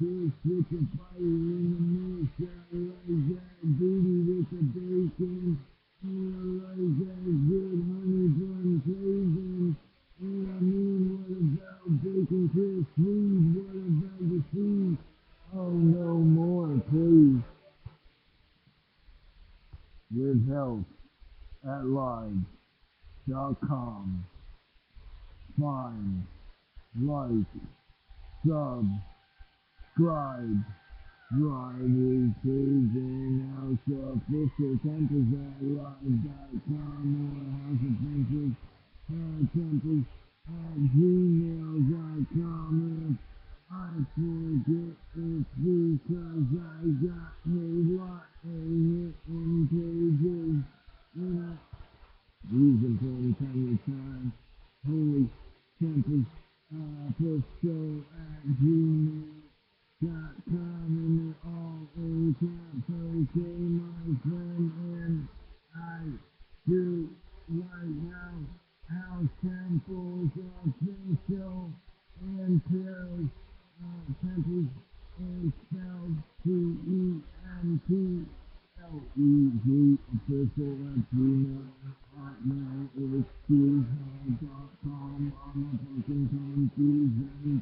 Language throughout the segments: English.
with the fire in the mix? I like that booty with the bacon. And I like that good honey bun craving. And I mean, what about bacon crisp sweet? What about the? Oh, no more, please. With health at live.com. Find, like, subscribe. Riley Cruising House Official Temples at live.com or House of Princess uh, Temples at gmail.com. If I forget it's because I got a lot of written pages. And I use them from time to time. Holy Temples Official at gmail dot com and they're all in caps. Okay, my friend, and I do right now House Temples official and Paris uh, Temples is spelled T E M P L E G official at gmail hotmail is dot com. I'm a fucking confusing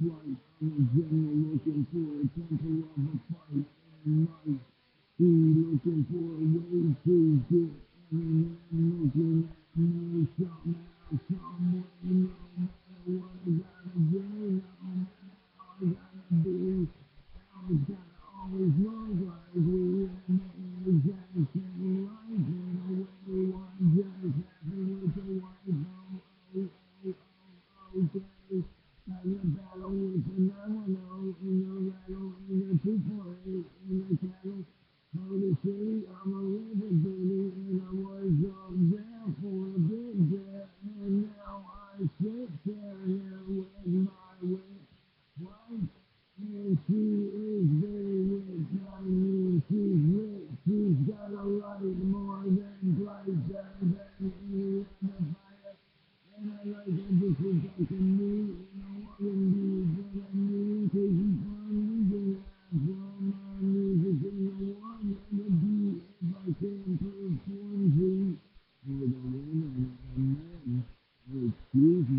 the flight. General looking for a temple of a fight and might be looking for a way to get any man looking at me somehow, some way, no. Holy City, I'm a river baby, and I was up there for it. eu tive